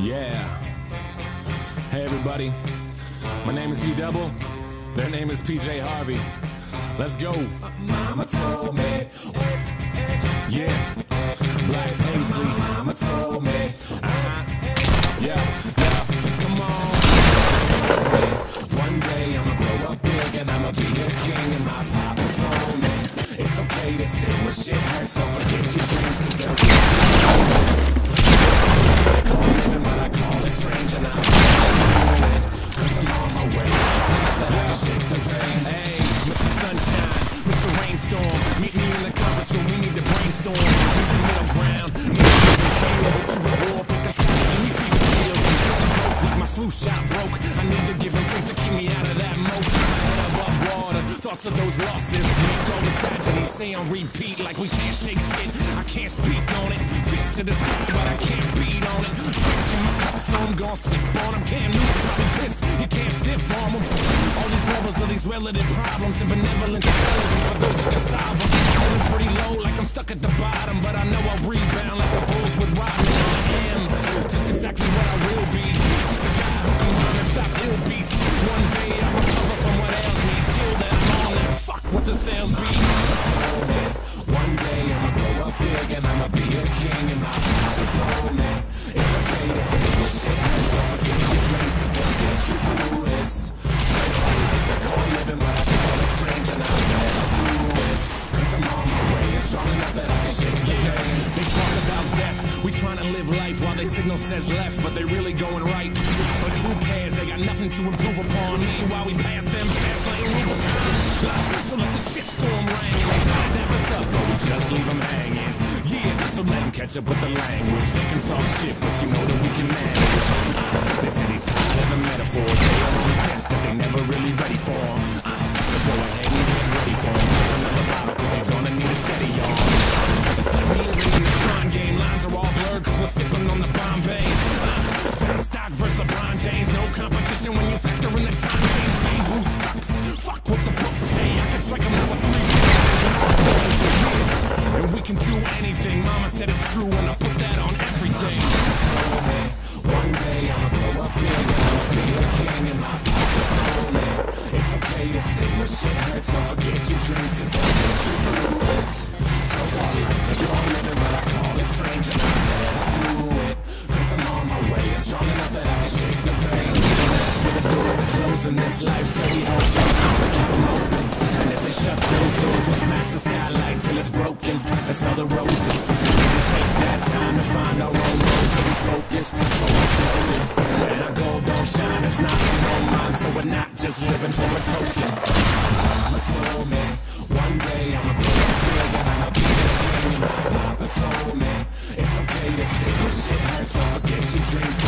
Yeah. Hey, everybody. My name is E Double. Their name is PJ Harvey. Let's go. Mama told me. Yeah. Black Paisley. Mama told me. Uh-huh. Yeah. Yeah. Come on. One day I'ma grow up big and I'ma be a king and my papa told me it's okay to say when shit hurts. Don't forget your dreams cause they'll flu shot broke I need to give and take to keep me out of that moat My head above water, thoughts of those lost All this tragedy, say on repeat like we can't shake shit. I can't speak on it, fist to the sky but I can't beat on it. Drinking my cup so I'm gon' sip on him Cam Newton's probably pissed, you can't stiff on him All these levels of these relative problems And relevant for those who can solve them Feeling pretty low like I'm stuck at the bottom But I know live life While they signal says left, but they really going right. But who cares, they got nothing to improve upon. Meanwhile we pass them fast like Rubicon So let the shitstorm ring. They try up, but we just leave them hanging. Yeah, so let them catch up with the language. They can talk shit, but you know that we can manage. They say they tired of the metaphors They only guess that they never really ready for. Uh, So go ahead and get ready for another bottle, cause you're gonna need a steady it's like we were free. And we can do anything. Mama said it's true and I'll put that on every day One day I'ma blow up here king and I feel It's okay to say when shit hurts. Don't forget your dreams, cause in this life, so we we open. And if they shut those doors, we'll smash the skylight till it's broken. Let's smell the roses. We take that time to find our own roads to be focused on what's golden. And our gold don't shine, it's not in our mind, so we're not just living for a token. Mama told me one day I'ma grow up big and I'ma be a king. Papa told me it's okay to say when shit hurts. Don't forget your dreams.